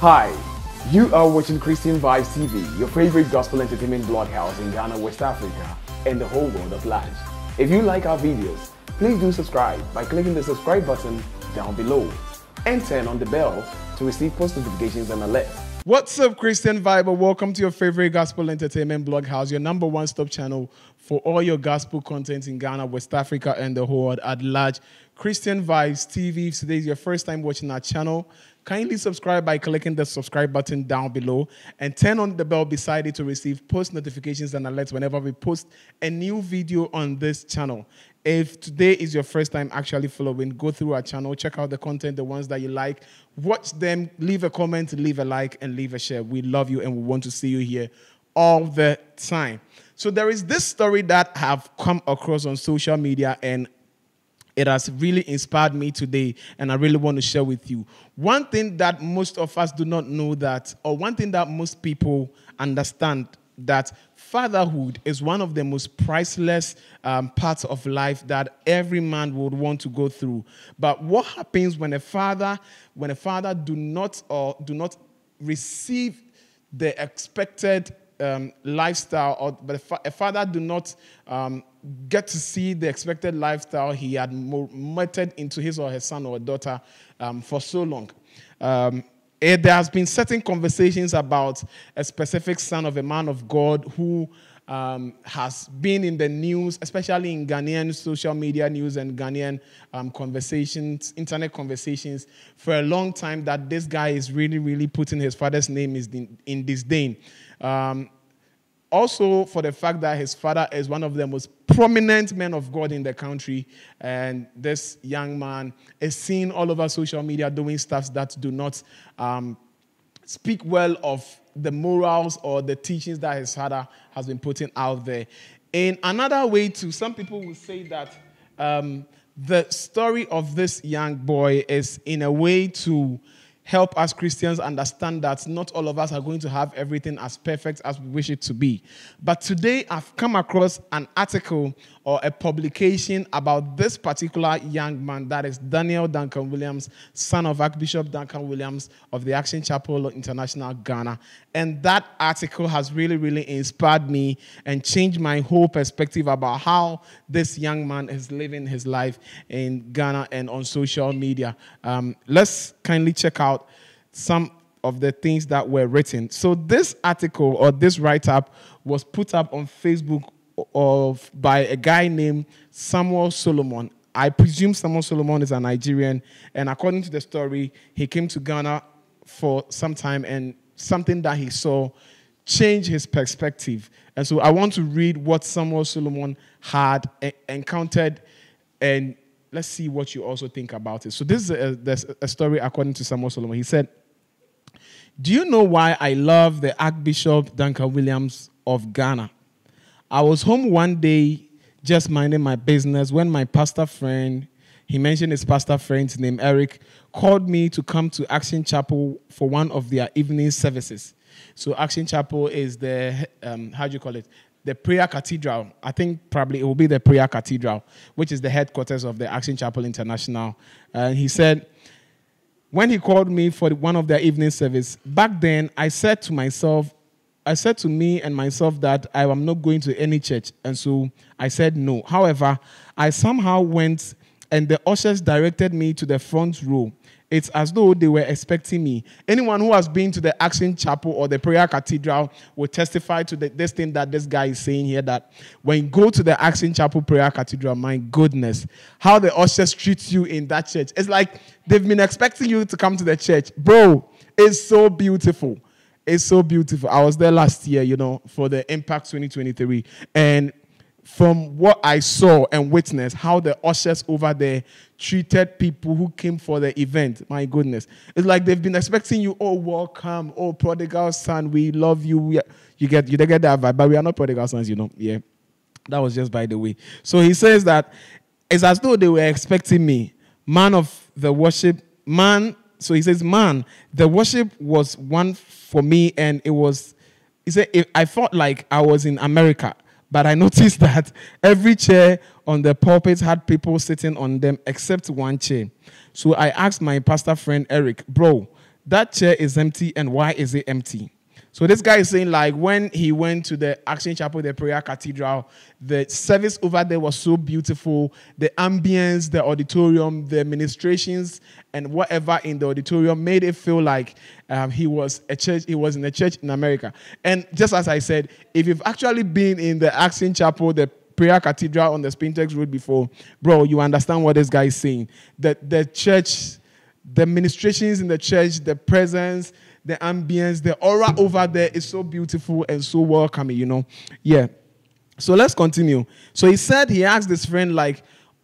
Hi, you are watching Christian Vibes TV, your favorite gospel entertainment blog house in Ghana, West Africa, and the whole world at large. If you like our videos, please do subscribe by clicking the subscribe button down below and turn on the bell to receive post notifications and alerts. What's up, Christian Viber? Welcome to your favorite gospel entertainment blog house, your number one stop channel for all your gospel content in Ghana, West Africa, and the whole world at large. Christian Vibes TV. If today is your first time watching our channel, kindly subscribe by clicking the subscribe button down below and turn on the bell beside it to receive post notifications and alerts whenever we post a new video on this channel. If today is your first time actually following, go through our channel, check out the content, the ones that you like, watch them, leave a comment, leave a like, and leave a share. We love you and we want to see you here all the time. So there is this story that I have come across on social media and it has really inspired me today and i really want to share with you. One thing that most of us do not know that or one thing that most people understand that fatherhood is one of the most priceless um, parts of life that every man would want to go through. But what happens when a father when a father do not or do not receive the expected um, lifestyle or but a father do not um, get to see the expected lifestyle he had meted into his or her son or daughter um, for so long. Um, it, there has been certain conversations about a specific son of a man of God who um, has been in the news, especially in Ghanaian social media news and Ghanaian um, conversations, internet conversations, for a long time. That this guy is really, really putting his father's name in disdain. Um, also, for the fact that his father is one of the most prominent men of God in the country, and this young man is seen all over social media doing stuff that do not um, speak well of the morals or the teachings that his father has been putting out there. In another way, too, some people will say that um, the story of this young boy is, in a way, to help us Christians understand that not all of us are going to have everything as perfect as we wish it to be. But today I've come across an article or a publication about this particular young man, that is Daniel Duncan Williams, son of Archbishop Duncan Williams of the Action Chapel International Ghana. And that article has really, really inspired me and changed my whole perspective about how this young man is living his life in Ghana and on social media. Um, let's kindly check out some of the things that were written. So, this article or this write up was put up on Facebook of by a guy named Samuel Solomon. I presume Samuel Solomon is a Nigerian, and according to the story, he came to Ghana for some time, and something that he saw changed his perspective. And so I want to read what Samuel Solomon had encountered, and let's see what you also think about it. So this is a, a story according to Samuel Solomon. He said, "Do you know why I love the Archbishop Duncan Williams of Ghana?" I was home one day just minding my business when my pastor friend, he mentioned his pastor friend's name, Eric, called me to come to Action Chapel for one of their evening services. So Action Chapel is the, um, how do you call it? The prayer cathedral. I think probably it will be the prayer cathedral, which is the headquarters of the Action Chapel International. And he said, when he called me for one of their evening service, back then I said to myself, I said to me and myself that I am not going to any church. And so I said no. However, I somehow went and the ushers directed me to the front row. It's as though they were expecting me. Anyone who has been to the Action Chapel or the Prayer Cathedral will testify to the, this thing that this guy is saying here that when you go to the Action Chapel Prayer Cathedral, my goodness, how the ushers treat you in that church. It's like they've been expecting you to come to the church. Bro, it's so beautiful. It's so beautiful. I was there last year, you know, for the Impact 2023. And from what I saw and witnessed, how the ushers over there treated people who came for the event. My goodness. It's like they've been expecting you, oh, welcome, oh, prodigal son, we love you. We, you get you get that vibe, but we are not prodigal sons, you know. Yeah. That was just by the way. So he says that it's as though they were expecting me, man of the worship, man so he says, man, the worship was one for me, and it was, he said, I felt like I was in America, but I noticed that every chair on the pulpit had people sitting on them except one chair. So I asked my pastor friend Eric, bro, that chair is empty, and why is it empty? So this guy is saying, like, when he went to the Action Chapel, the prayer cathedral, the service over there was so beautiful. The ambience, the auditorium, the ministrations, and whatever in the auditorium made it feel like um, he was a church. He was in a church in America. And just as I said, if you've actually been in the Action Chapel, the prayer cathedral on the Spintex Road before, bro, you understand what this guy is saying. That the church, the ministrations in the church, the presence the ambience, the aura over there is so beautiful and so welcoming, you know. Yeah. So let's continue. So he said he asked his friend, like,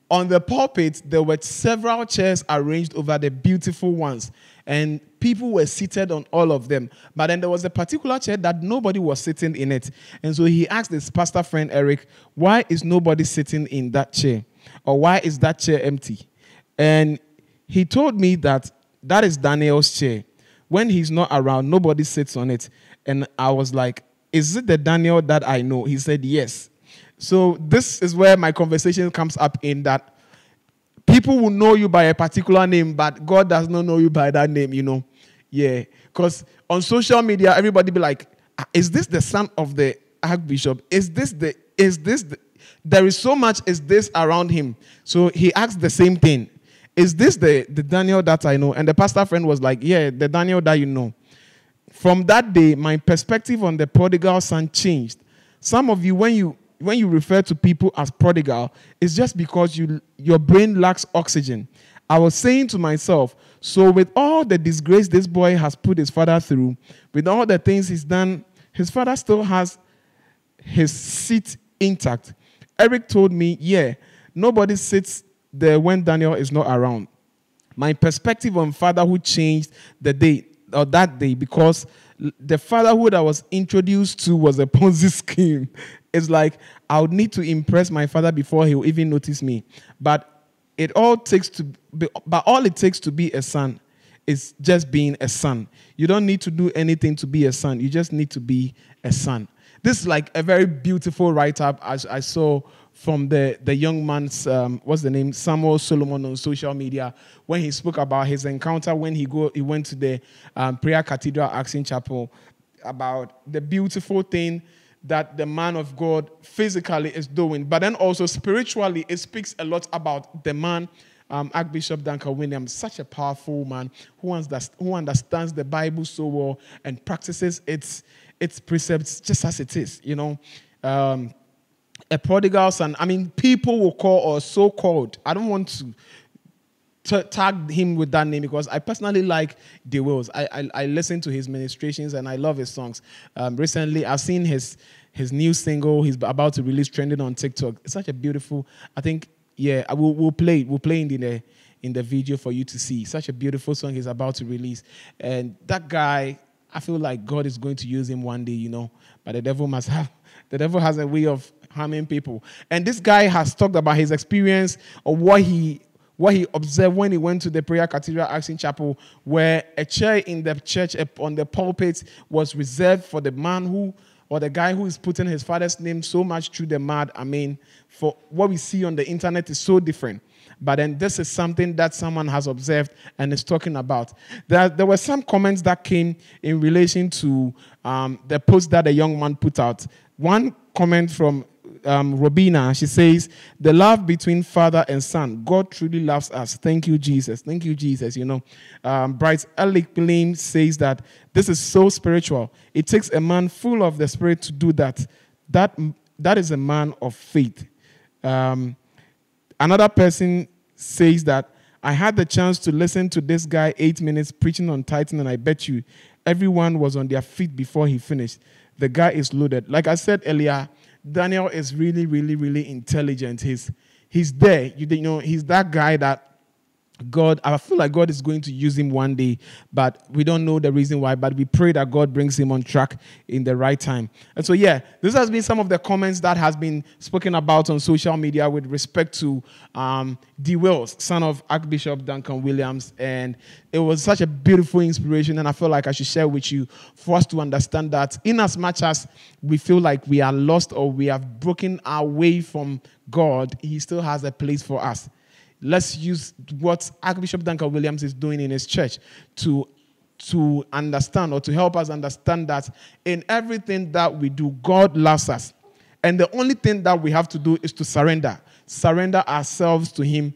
on the pulpit, there were several chairs arranged over the beautiful ones, and people were seated on all of them. But then there was a particular chair that nobody was sitting in it. And so he asked his pastor friend Eric, why is nobody sitting in that chair? Or why is that chair empty? And he told me that that is Daniel's chair when he's not around, nobody sits on it. And I was like, Is it the Daniel that I know? He said, Yes. So this is where my conversation comes up in that people will know you by a particular name, but God does not know you by that name, you know. Yeah. Because on social media, everybody be like, ah, Is this the son of the archbishop? Is this the is this the there is so much is this around him. So he asked the same thing. Is this the, the Daniel that I know? And the pastor friend was like, Yeah, the Daniel that you know. From that day, my perspective on the prodigal son changed. Some of you, when you when you refer to people as prodigal, it's just because you your brain lacks oxygen. I was saying to myself, so with all the disgrace this boy has put his father through, with all the things he's done, his father still has his seat intact. Eric told me, yeah, nobody sits there when Daniel is not around. My perspective on fatherhood changed the day or that day because the fatherhood I was introduced to was a Ponzi scheme. It's like I would need to impress my father before he will even notice me. But it all takes to be, but all it takes to be a son is just being a son. You don't need to do anything to be a son. You just need to be a son. This is like a very beautiful write up as I saw from the, the young man's, um, what's the name, Samuel Solomon on social media, when he spoke about his encounter when he, go, he went to the um, prayer cathedral Action Chapel, about the beautiful thing that the man of God physically is doing, but then also spiritually, it speaks a lot about the man. Um, Archbishop Duncan Williams, such a powerful man who, understands, who understands the Bible so well and practices its, its precepts just as it is, you know. Um, a prodigal son. I mean, people will call or so called. I don't want to tag him with that name because I personally like the Wills. I, I, I listen to his ministrations and I love his songs. Um, recently, I've seen his his new single he's about to release trending on TikTok. It's such a beautiful. I think yeah, I will we'll play we'll play in the in the video for you to see. Such a beautiful song he's about to release, and that guy. I feel like God is going to use him one day, you know, but the devil must have the devil has a way of harming people. And this guy has talked about his experience of what he what he observed when he went to the prayer cathedral Action Chapel, where a chair in the church on the pulpit was reserved for the man who or the guy who is putting his father's name so much through the mud. I mean, for what we see on the internet is so different. But then this is something that someone has observed and is talking about. There, there were some comments that came in relation to um, the post that the young man put out. One comment from um, Robina, she says, the love between father and son. God truly loves us. Thank you, Jesus. Thank you, Jesus. You know, um, Bright Alec Blim says that this is so spiritual. It takes a man full of the spirit to do that. That, that is a man of faith. Um, another person says that I had the chance to listen to this guy eight minutes preaching on Titan, and I bet you everyone was on their feet before he finished. The guy is loaded. Like I said earlier, Daniel is really, really, really intelligent. He's he's there. You, you know, he's that guy that God, I feel like God is going to use him one day, but we don't know the reason why. But we pray that God brings him on track in the right time. And so, yeah, this has been some of the comments that has been spoken about on social media with respect to um, D. Wills, son of Archbishop Duncan Williams, and it was such a beautiful inspiration. And I feel like I should share with you for us to understand that, in as much as we feel like we are lost or we have broken our way from God, He still has a place for us let's use what Archbishop Duncan Williams is doing in his church to to understand or to help us understand that in everything that we do, God loves us. And the only thing that we have to do is to surrender. Surrender ourselves to Him.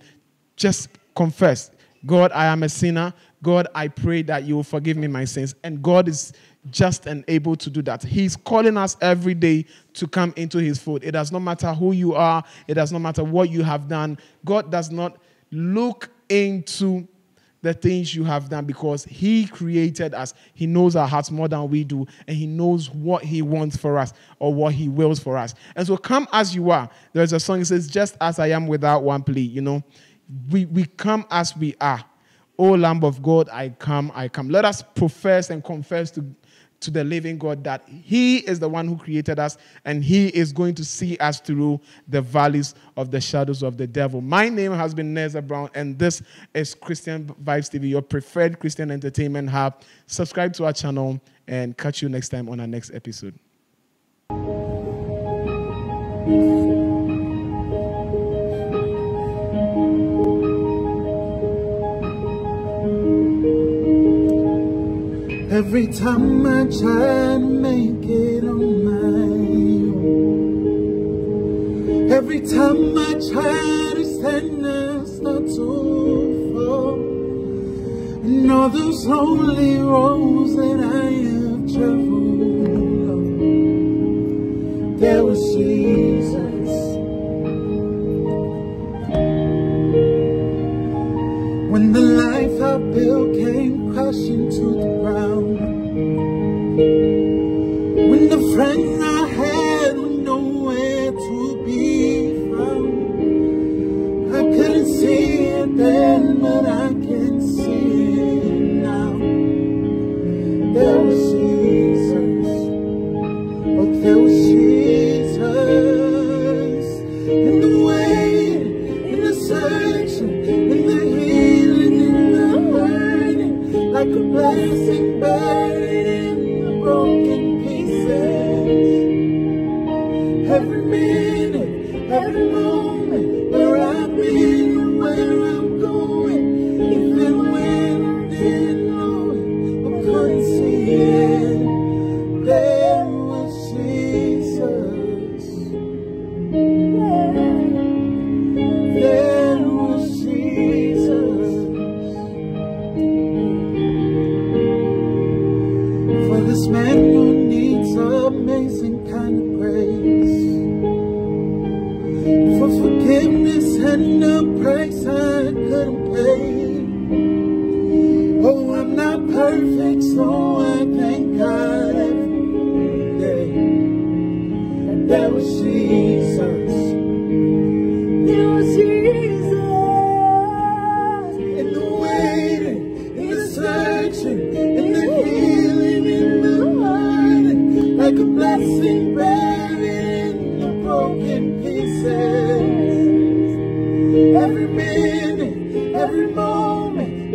Just confess God, I am a sinner. God, I pray that you will forgive me my sins. And God is just and able to do that. He's calling us every day to come into His fold. It does not matter who you are, it does not matter what you have done. God does not look into the things you have done because He created us. He knows our hearts more than we do, and He knows what He wants for us or what He wills for us. And so, come as you are. There's a song that says, Just as I am without one plea, you know, we, we come as we are. O Lamb of God, I come, I come. Let us profess and confess to to the living God that He is the one who created us and He is going to see us through the valleys of the shadows of the devil. My name has been Neza Brown, and this is Christian Vibes TV, your preferred Christian entertainment hub. Subscribe to our channel and catch you next time on our next episode. Every time I try to make it on my own. Every time I try to stand I start to fall And all those lonely roads that I have traveled For forgiveness and a price I couldn't pay. Oh, I'm not perfect, so I thank God every day. There was Jesus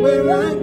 Where I've